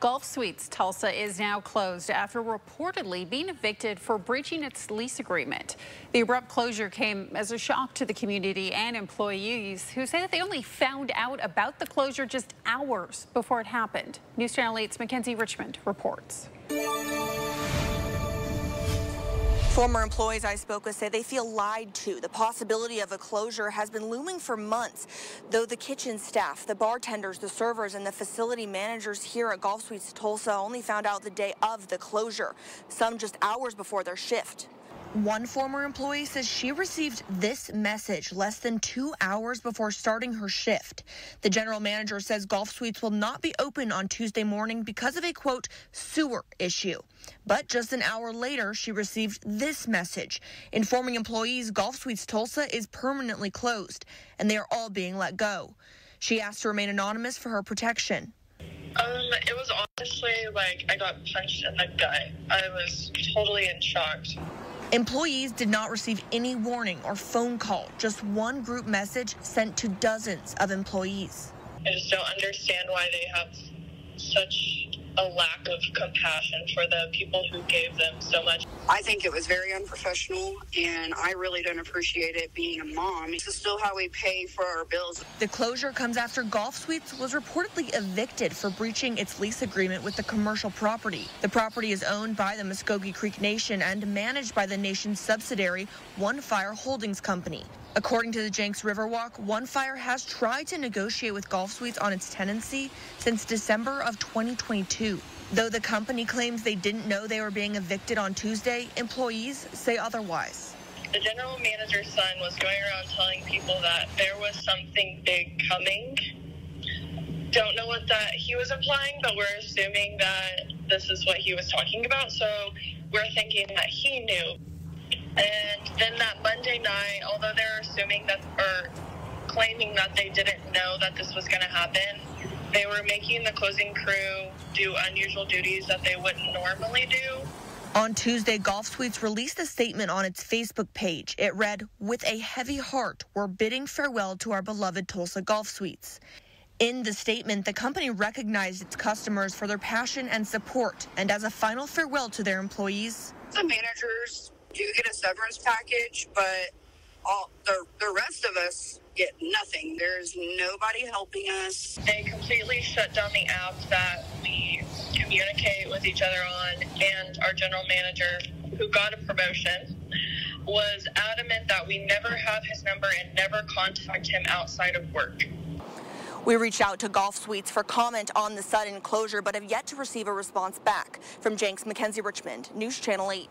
Golf Suites Tulsa is now closed after reportedly being evicted for breaching its lease agreement. The abrupt closure came as a shock to the community and employees who say that they only found out about the closure just hours before it happened. News Channel 8's Mackenzie Richmond reports. Former employees I spoke with say they feel lied to. The possibility of a closure has been looming for months, though the kitchen staff, the bartenders, the servers, and the facility managers here at Golf Suites Tulsa only found out the day of the closure, some just hours before their shift. One former employee says she received this message less than two hours before starting her shift. The general manager says Golf Suites will not be open on Tuesday morning because of a quote sewer issue. But just an hour later, she received this message informing employees Golf Suites Tulsa is permanently closed and they are all being let go. She asked to remain anonymous for her protection. Um, it was honestly like I got punched in the gut. I was totally in shock. Employees did not receive any warning or phone call, just one group message sent to dozens of employees. I just don't understand why they have such a lack of compassion for the people who gave them so much. I think it was very unprofessional, and I really don't appreciate it being a mom. This is still how we pay for our bills. The closure comes after Golf Suites was reportedly evicted for breaching its lease agreement with the commercial property. The property is owned by the Muscogee Creek Nation and managed by the nation's subsidiary, One Fire Holdings Company. According to the Jenks Riverwalk, One Fire has tried to negotiate with Golf Suites on its tenancy since December of 2022. Though the company claims they didn't know they were being evicted on Tuesday, employees say otherwise. The general manager's son was going around telling people that there was something big coming. Don't know what that he was implying, but we're assuming that this is what he was talking about. So we're thinking that he knew. And then that Monday night, although they're assuming that or claiming that they didn't know that this was going to happen, they were making the closing crew do unusual duties that they wouldn't normally do. On Tuesday, Golf Suites released a statement on its Facebook page. It read, With a heavy heart, we're bidding farewell to our beloved Tulsa Golf Suites. In the statement, the company recognized its customers for their passion and support, and as a final farewell to their employees, the managers do get a severance package, but all the, the rest of us get nothing. There's nobody helping us. They completely shut down the app that we communicate with each other on, and our general manager, who got a promotion, was adamant that we never have his number and never contact him outside of work. We reached out to Golf Suites for comment on the sudden closure, but have yet to receive a response back. From Jenks, Mackenzie Richmond, News Channel 8.